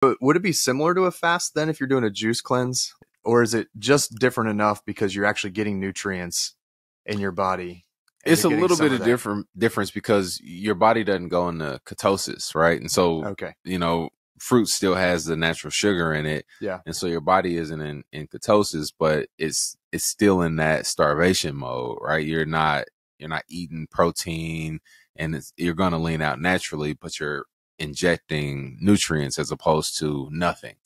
But would it be similar to a fast then if you're doing a juice cleanse? Or is it just different enough because you're actually getting nutrients in your body? It's a little bit of that? different difference because your body doesn't go into ketosis, right? And so Okay. you know, fruit still has the natural sugar in it. Yeah. And so your body isn't in, in ketosis, but it's it's still in that starvation mode, right? You're not you're not eating protein and it's, you're gonna lean out naturally, but you're injecting nutrients as opposed to nothing.